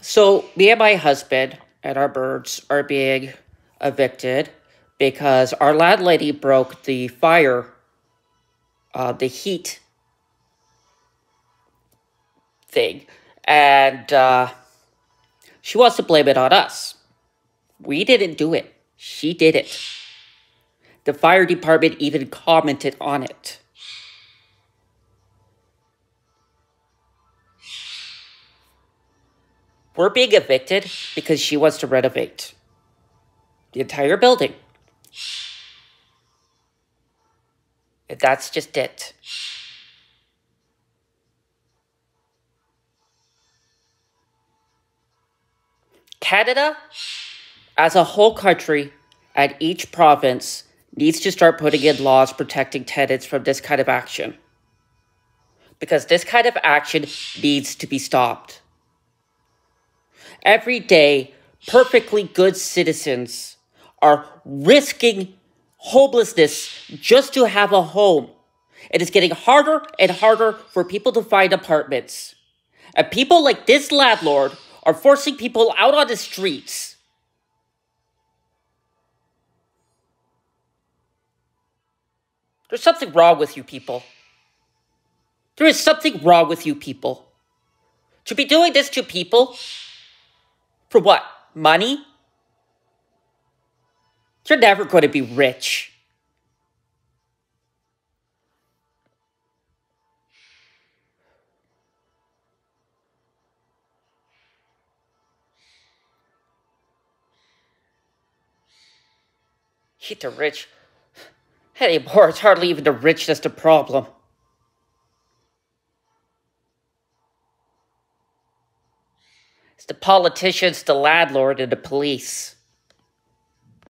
So, me and my husband and our birds are being evicted because our landlady broke the fire, uh, the heat thing, and uh, she wants to blame it on us. We didn't do it, she did it. The fire department even commented on it. We're being evicted because she wants to renovate the entire building. And that's just it. Canada, as a whole country, and each province needs to start putting in laws protecting tenants from this kind of action. Because this kind of action needs to be stopped. Every day, perfectly good citizens are risking homelessness just to have a home. It is getting harder and harder for people to find apartments. And people like this landlord are forcing people out on the streets. There's something wrong with you people. There is something wrong with you people. To be doing this to people for what? Money? You're never going to be rich. Hit the rich. Anymore, it's hardly even the rich that's the problem. It's the politicians, the landlord, and the police.